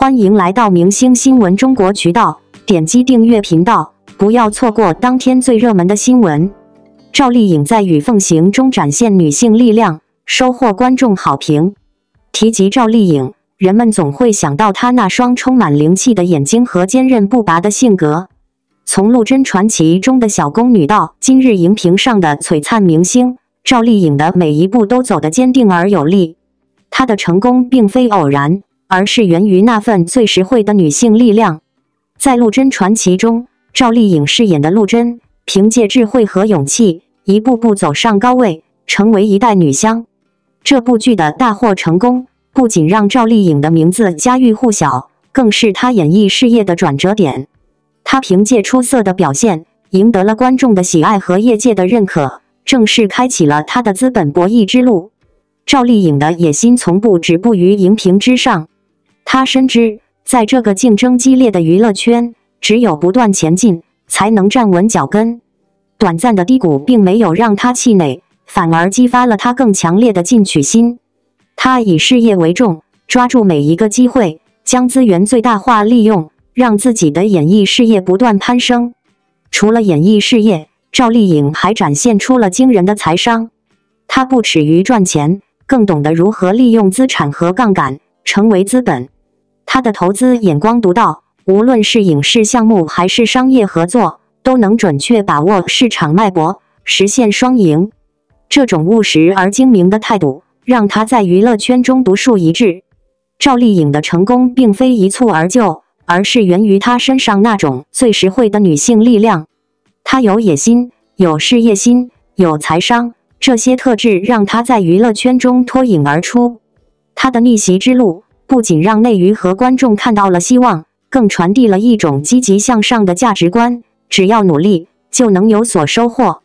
欢迎来到明星新闻中国渠道，点击订阅频道，不要错过当天最热门的新闻。赵丽颖在《与凤行》中展现女性力量，收获观众好评。提及赵丽颖，人们总会想到她那双充满灵气的眼睛和坚韧不拔的性格。从《陆贞传奇》中的小宫女到今日荧屏上的璀璨明星，赵丽颖的每一步都走得坚定而有力。她的成功并非偶然。而是源于那份最实惠的女性力量。在《陆贞传奇》中，赵丽颖饰演的陆贞，凭借智慧和勇气，一步步走上高位，成为一代女香。这部剧的大获成功，不仅让赵丽颖的名字家喻户晓，更是她演艺事业的转折点。她凭借出色的表现，赢得了观众的喜爱和业界的认可，正式开启了她的资本博弈之路。赵丽颖的野心从不止步于荧屏之上。他深知，在这个竞争激烈的娱乐圈，只有不断前进，才能站稳脚跟。短暂的低谷并没有让他气馁，反而激发了他更强烈的进取心。他以事业为重，抓住每一个机会，将资源最大化利用，让自己的演艺事业不断攀升。除了演艺事业，赵丽颖还展现出了惊人的财商。她不耻于赚钱，更懂得如何利用资产和杠杆，成为资本。他的投资眼光独到，无论是影视项目还是商业合作，都能准确把握市场脉搏，实现双赢。这种务实而精明的态度，让他在娱乐圈中独树一帜。赵丽颖的成功并非一蹴而就，而是源于她身上那种最实惠的女性力量。她有野心，有事业心，有财商，这些特质让她在娱乐圈中脱颖而出。她的逆袭之路。不仅让内娱和观众看到了希望，更传递了一种积极向上的价值观。只要努力，就能有所收获。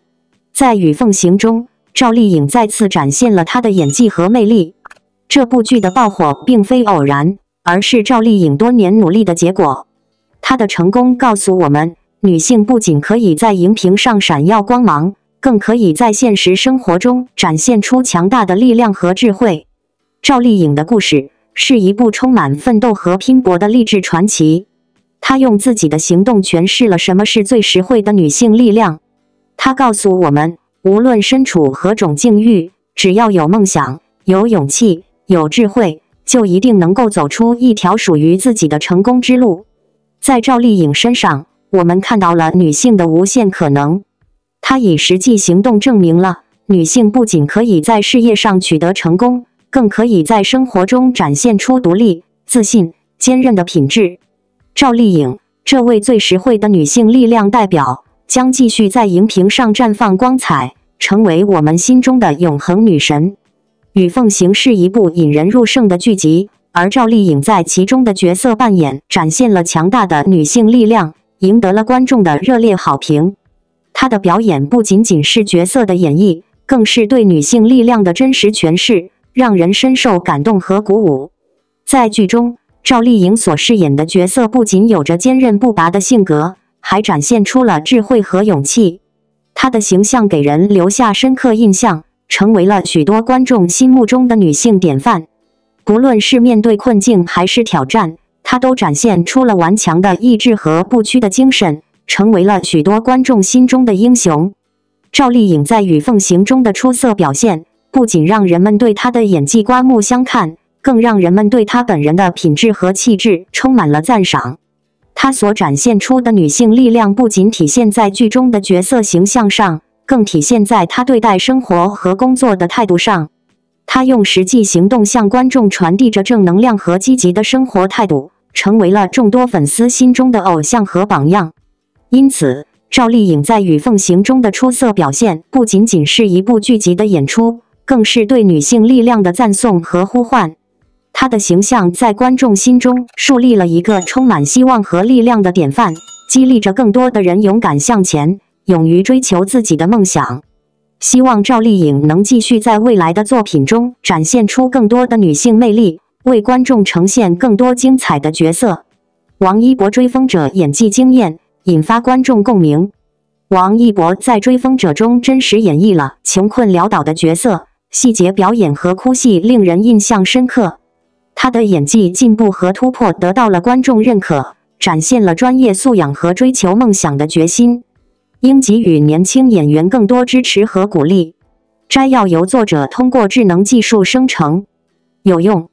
在《与凤行》中，赵丽颖再次展现了她的演技和魅力。这部剧的爆火并非偶然，而是赵丽颖多年努力的结果。她的成功告诉我们，女性不仅可以在荧屏上闪耀光芒，更可以在现实生活中展现出强大的力量和智慧。赵丽颖的故事。是一部充满奋斗和拼搏的励志传奇。她用自己的行动诠释了什么是最实惠的女性力量。她告诉我们，无论身处何种境遇，只要有梦想、有勇气、有智慧，就一定能够走出一条属于自己的成功之路。在赵丽颖身上，我们看到了女性的无限可能。她以实际行动证明了，女性不仅可以在事业上取得成功。更可以在生活中展现出独立、自信、坚韧的品质。赵丽颖这位最实惠的女性力量代表，将继续在荧屏上绽放光彩，成为我们心中的永恒女神。《与凤行》是一部引人入胜的剧集，而赵丽颖在其中的角色扮演，展现了强大的女性力量，赢得了观众的热烈好评。她的表演不仅仅是角色的演绎，更是对女性力量的真实诠释。让人深受感动和鼓舞。在剧中，赵丽颖所饰演的角色不仅有着坚韧不拔的性格，还展现出了智慧和勇气。她的形象给人留下深刻印象，成为了许多观众心目中的女性典范。不论是面对困境还是挑战，她都展现出了顽强的意志和不屈的精神，成为了许多观众心中的英雄。赵丽颖在《与凤行》中的出色表现。不仅让人们对她的演技刮目相看，更让人们对她本人的品质和气质充满了赞赏。她所展现出的女性力量，不仅体现在剧中的角色形象上，更体现在她对待生活和工作的态度上。她用实际行动向观众传递着正能量和积极的生活态度，成为了众多粉丝心中的偶像和榜样。因此，赵丽颖在《与凤行》中的出色表现，不仅仅是一部剧集的演出。更是对女性力量的赞颂和呼唤。她的形象在观众心中树立了一个充满希望和力量的典范，激励着更多的人勇敢向前，勇于追求自己的梦想。希望赵丽颖能继续在未来的作品中展现出更多的女性魅力，为观众呈现更多精彩的角色。王一博追风者演技惊艳，引发观众共鸣。王一博在追风者中真实演绎了穷困潦倒的角色。细节表演和哭戏令人印象深刻。他的演技进步和突破得到了观众认可，展现了专业素养和追求梦想的决心。应给予年轻演员更多支持和鼓励。摘要由作者通过智能技术生成。有用。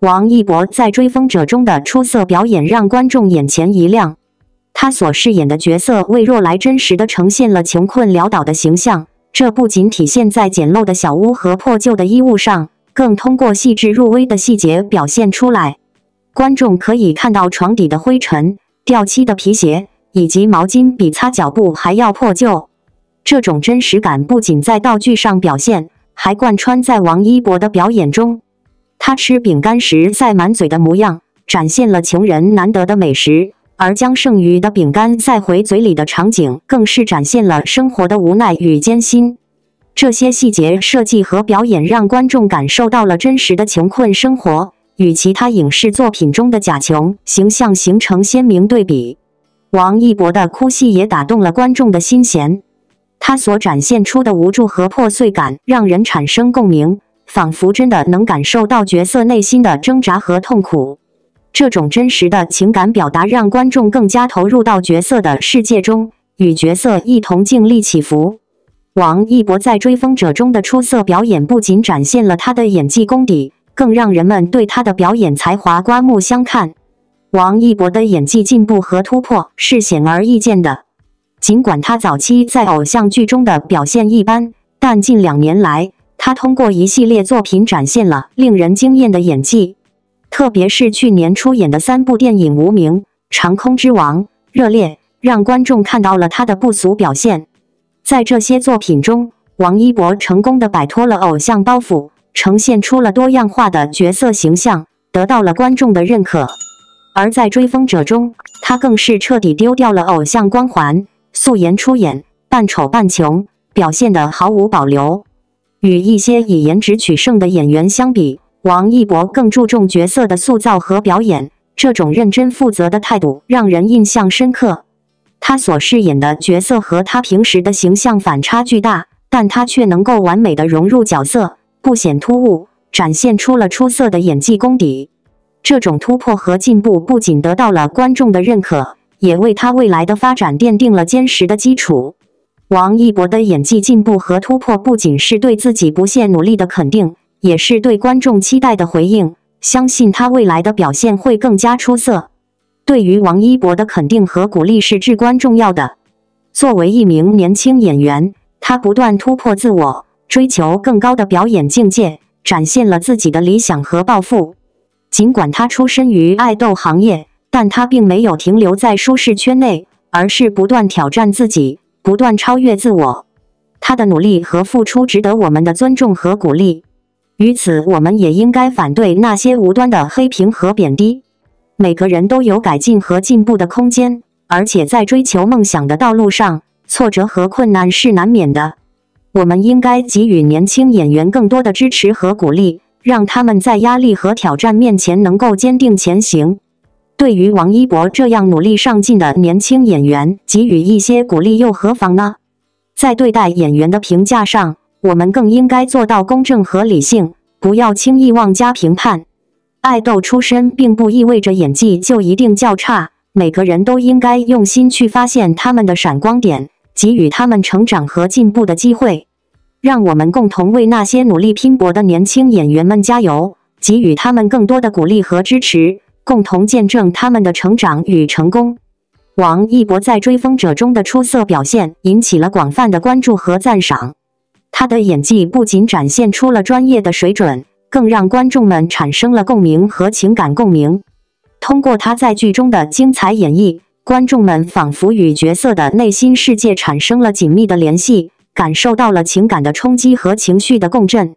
王一博在《追风者》中的出色表演让观众眼前一亮。他所饰演的角色为若来真实的呈现了穷困潦倒的形象，这不仅体现在简陋的小屋和破旧的衣物上，更通过细致入微的细节表现出来。观众可以看到床底的灰尘、掉漆的皮鞋。以及毛巾比擦脚布还要破旧，这种真实感不仅在道具上表现，还贯穿在王一博的表演中。他吃饼干时塞满嘴的模样，展现了穷人难得的美食；而将剩余的饼干塞回嘴里的场景，更是展现了生活的无奈与艰辛。这些细节设计和表演让观众感受到了真实的穷困生活，与其他影视作品中的假穷形象形成鲜明对比。王一博的哭戏也打动了观众的心弦，他所展现出的无助和破碎感让人产生共鸣，仿佛真的能感受到角色内心的挣扎和痛苦。这种真实的情感表达让观众更加投入到角色的世界中，与角色一同经历起伏。王一博在《追风者》中的出色表演，不仅展现了他的演技功底，更让人们对他的表演才华刮目相看。王一博的演技进步和突破是显而易见的。尽管他早期在偶像剧中的表现一般，但近两年来，他通过一系列作品展现了令人惊艳的演技。特别是去年出演的三部电影《无名》《长空之王》《热烈》，让观众看到了他的不俗表现。在这些作品中，王一博成功的摆脱了偶像包袱，呈现出了多样化的角色形象，得到了观众的认可。而在《追风者》中，他更是彻底丢掉了偶像光环，素颜出演，扮丑扮穷，表现得毫无保留。与一些以颜值取胜的演员相比，王一博更注重角色的塑造和表演，这种认真负责的态度让人印象深刻。他所饰演的角色和他平时的形象反差巨大，但他却能够完美的融入角色，不显突兀，展现出了出色的演技功底。这种突破和进步不仅得到了观众的认可，也为他未来的发展奠定了坚实的基础。王一博的演技进步和突破，不仅是对自己不懈努力的肯定，也是对观众期待的回应。相信他未来的表现会更加出色。对于王一博的肯定和鼓励是至关重要的。作为一名年轻演员，他不断突破自我，追求更高的表演境界，展现了自己的理想和抱负。尽管他出身于爱豆行业，但他并没有停留在舒适圈内，而是不断挑战自己，不断超越自我。他的努力和付出值得我们的尊重和鼓励。于此，我们也应该反对那些无端的黑屏和贬低。每个人都有改进和进步的空间，而且在追求梦想的道路上，挫折和困难是难免的。我们应该给予年轻演员更多的支持和鼓励。让他们在压力和挑战面前能够坚定前行。对于王一博这样努力上进的年轻演员，给予一些鼓励又何妨呢？在对待演员的评价上，我们更应该做到公正和理性，不要轻易妄加评判。爱豆出身并不意味着演技就一定较差，每个人都应该用心去发现他们的闪光点，给予他们成长和进步的机会。让我们共同为那些努力拼搏的年轻演员们加油，给予他们更多的鼓励和支持，共同见证他们的成长与成功。王一博在《追风者》中的出色表现引起了广泛的关注和赞赏。他的演技不仅展现出了专业的水准，更让观众们产生了共鸣和情感共鸣。通过他在剧中的精彩演绎，观众们仿佛与角色的内心世界产生了紧密的联系。感受到了情感的冲击和情绪的共振。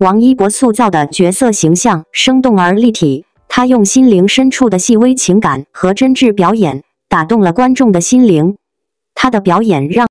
王一博塑造的角色形象生动而立体，他用心灵深处的细微情感和真挚表演打动了观众的心灵。他的表演让。